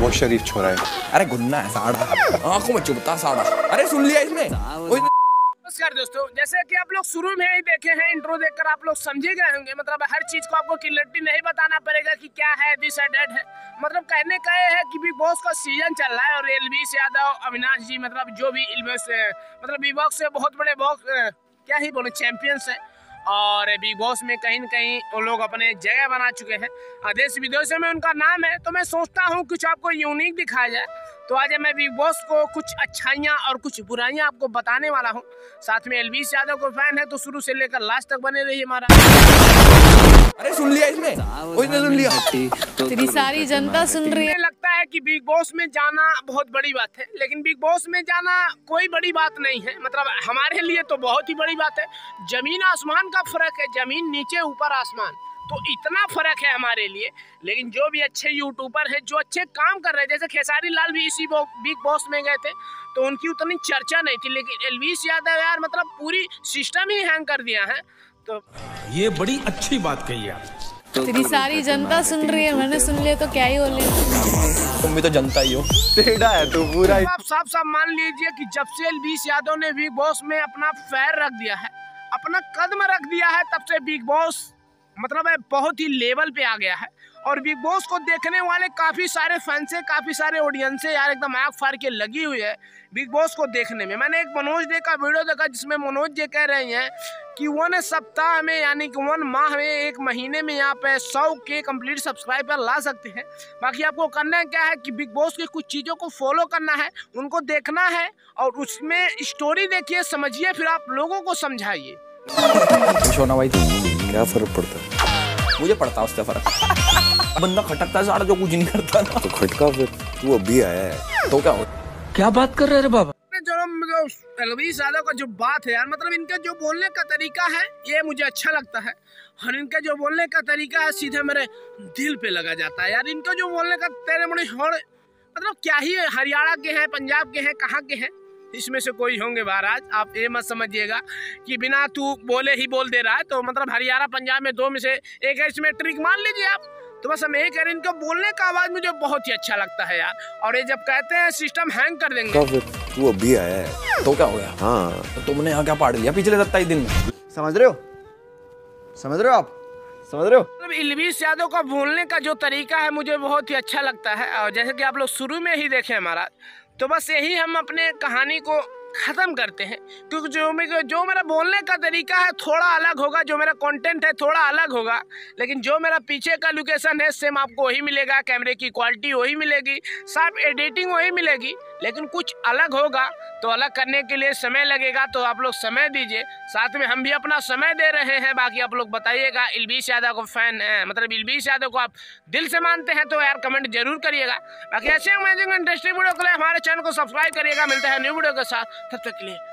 बहुत शरीफ छोरा है। अरे गुन्ना है साड़ा आँखों में चुभता साड़ा अरे सुन लिया इसने। नमस्कार दोस्तों जैसे कि आप लोग शुरू में ही देखे हैं इंट्रो देखकर आप लोग समझे गए होंगे। मतलब हर चीज़ को आपको क्लियरिटी नहीं बताना पड़ेगा कि क्या है दिस है डेड है। मतलब कहने का ये है कि बिग बॉस का सीज़न चल रहा है और एलबीस यादव अविनाश जी मतलब जो भी मतलब बिग बॉस से बहुत बड़े बॉक्स क्या ही बोले चैंपियंस है। और बिग बॉस में कहीं ना कहीं वो लोग अपने जगह बना चुके हैं। और देश विदेशों में उनका नाम है तो मैं सोचता हूँ कुछ आपको यूनिक दिखाया जाए। तो आज मैं बिग बॉस को कुछ अच्छाइयाँ और कुछ बुराइयाँ आपको बताने वाला हूँ। साथ में एलबीस यादव को फ़ैन है तो शुरू से लेकर लास्ट तक बने रहिए हमारा अरे सुन लिया इसने सुन लिया। तेरी सारी जनता सुन रही है। लगता है कि बिग बॉस में जाना बहुत बड़ी बात है लेकिन बिग बॉस में जाना कोई बड़ी बात नहीं है। मतलब हमारे लिए तो बहुत ही बड़ी बात है। ज़मीन आसमान का फ़र्क है ज़मीन नीचे ऊपर आसमान। तो इतना फ़र्क है हमारे लिए। लेकिन जो भी अच्छे यूट्यूबर हैं जो अच्छे काम कर रहे हैं जैसे खेसारी लाल भी इसी बिग बॉस में गए थे तो उनकी उतनी चर्चा नहीं थी। लेकिन एलवीस यादव यार मतलब पूरी सिस्टम ही हैंग कर दिया है। तो ये बड़ी अच्छी बात कही आप तेरी सारी जनता सुन रही है मैंने सुन लिया तो क्या ही बोले। तुम भी तो जनता ही हो। टेढ़ा है तो पूरा ही। आप साफ़ साफ़ मान लीजिए कि जब से एलबीस यादव ने बिग बॉस में अपना पैर रख दिया है अपना कदम रख दिया है तब से बिग बॉस मतलब है, बहुत ही लेवल पे आ गया है। और बिग बॉस को देखने वाले काफ़ी सारे फैंस है, काफ़ी सारे ऑडियंस है, यार एकदम आग फाड़ के लगी हुई है बिग बॉस को देखने में। मैंने एक मनोज डे का वीडियो देखा, जिसमें मनोज जी कह रहे हैं कि वन सप्ताह में, यानी कि वन माह में, एक महीने में यहाँ पे सौ के कंप्लीट सब्सक्राइबर ला सकते हैं। बाकी आपको करना क्या है कि बिग बॉस की कुछ चीज़ों को फॉलो करना है, उनको देखना है और उसमें स्टोरी देखिए, समझिए, फिर आप लोगों को समझाइए। खुश होना भाई। तू क्या फ़र्क पड़ता है? मुझे पड़ता है उससे फ़र्क। बंदा खटकता है साड़ा जो कुछ नहीं करता ना। तो खटका फिर तू अभी आया है। तो क्या हो? क्या बात कर रहे रे बाबा? जो जो यादव का जो बात है यार मतलब इनका जो बोलने का तरीका है ये मुझे अच्छा लगता है। और इनका जो बोलने का तरीका है सीधे मेरे दिल पे लगा जाता है यार। इनका जो बोलने का तेरे मुड़ी होड़ मतलब क्या ही हरियाणा के हैं पंजाब के हैं कहाँ के हैं? इसमें से कोई होंगे महाराज आप ये मत समझिएगा कि बिना तू बोले ही बोल दे रहा है तो मतलब हरियाणा पंजाब में दो में से एक है इसमें ट्रिक मान लीजिए आप। तो बस हम यही कह रहे हैं इनका बोलने का आवाज़ मुझे बहुत ही अच्छा लगता है यार। और ये जब कहते हैं सिस्टम हैंग कर देंगे। फिर तू अभी आया है तो क्या हो गया? हाँ तो तुमने यहाँ क्या पाड़ लिया पिछले सत्ताईस दिन में? समझ रहे हो? समझ रहे हो आप? समझ रहे हो? मतलब इलवीस यादव का बोलने का जो तरीका है, मुझे बहुत ही अच्छा लगता है। और जैसे कि आप लोग शुरू में ही देखे हमारा तो बस यही हम अपने कहानी को ख़त्म करते हैं। क्योंकि जो मेरे जो मेरा बोलने का तरीका है, थोड़ा अलग होगा, जो मेरा कंटेंट है, थोड़ा अलग होगा। लेकिन जो मेरा पीछे का लोकेशन है सेम आपको वही मिलेगा कैमरे की क्वालिटी वही मिलेगी सब एडिटिंग वही मिलेगी। लेकिन कुछ अलग होगा तो अलग करने के लिए समय लगेगा तो आप लोग समय दीजिए। साथ में हम भी अपना समय दे रहे हैं, बाकी आप लोग बताइएगा। इलबीस यादव को फ़ैन है मतलब इलबीस यादव को आप दिल से मानते हैं तो यार कमेंट ज़रूर करिएगा। बाकी ऐसे अमेजिंग इंटरेस्टिंग वीडियो के लिए हमारे चैनल को सब्सक्राइब करिएगा। मिलता है न्यू वीडियो के साथ। तब तक के लिए